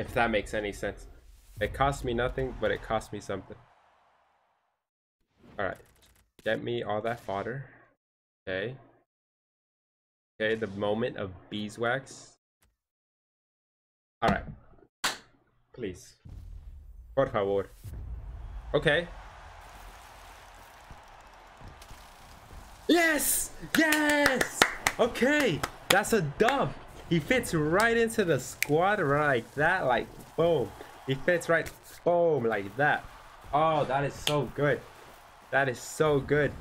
If that makes any sense. It cost me nothing, but it cost me something. Alright. Get me all that fodder. Okay. Okay, the moment of beeswax. Alright. Please. Por favor. Okay. Yes! Yes! Okay! That's a dub! He fits right into the squad right like that, like boom. He fits right, boom, like that. Oh, that is so good. That is so good.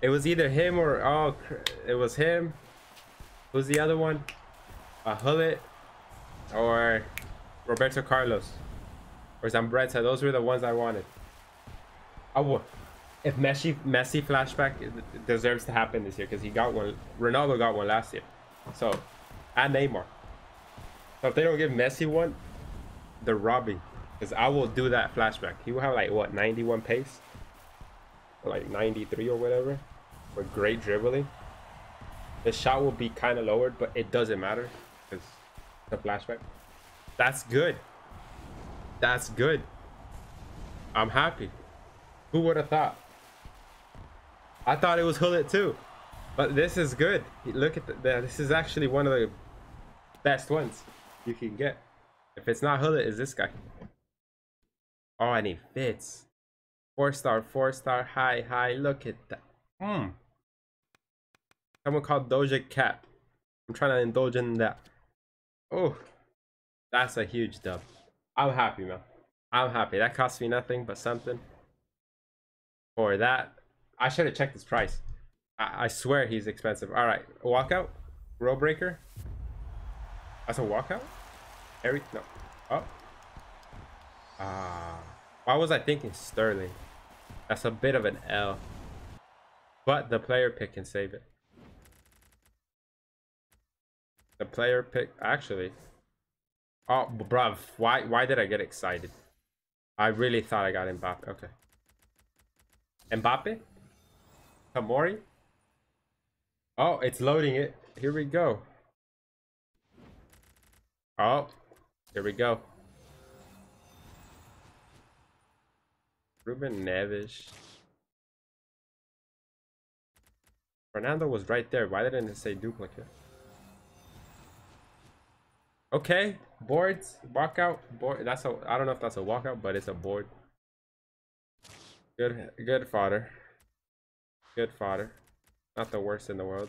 It was either him or, oh, it was him. Who's the other one? A Gullit or Roberto Carlos or Zambrotta. Those were the ones I wanted. Oh, I would. If Messi Messi flashback deserves to happen this year because he got one. Ronaldo got one last year. So, and Neymar. So if they don't give Messi one, they're robbing. Because I will do that flashback. He will have like, what, 91 pace? Or like 93 or whatever. With great dribbling. The shot will be kind of lowered, but it doesn't matter. Because the flashback. That's good. That's good. I'm happy. Who would have thought? I thought it was Gullit too. But this is good. Look at that. this is actually one of the best ones you can get. If it's not Gullit, is this guy. Oh, and he fits. Four star, four star, high, high. Look at that. Hmm. Someone called Doja Cat. I'm trying to indulge in that. Oh, that's a huge dub. I'm happy, man. I'm happy. That cost me nothing but something. For that, I should have checked his price. I, I swear he's expensive. All right, walkout, row breaker. That's a walkout. Every no. Oh. Ah. Uh, why was I thinking Sterling? That's a bit of an L. But the player pick can save it. The player pick actually. Oh, bruv, why why did I get excited? I really thought I got Mbappe. Okay. Mbappe? Tomori? Oh, it's loading it. Here we go. Oh, here we go. Ruben Neves. Fernando was right there. Why didn't it say duplicate? Okay, boards, walkout, board. That's a. I don't know if that's a walkout, but it's a board. Good, good fodder. Good fodder. Not the worst in the world.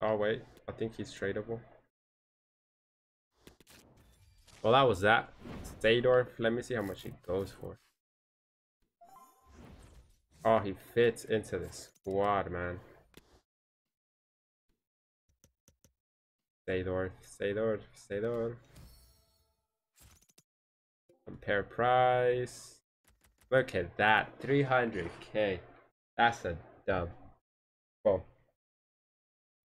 Oh wait, I think he's tradable. Well, that was that. Seedorf. Let me see how much he goes for. Oh, he fits into the squad, man. Seedorf, Seedorf, Seedorf. Compare price. Look at that, 300k. That's a dub. Well,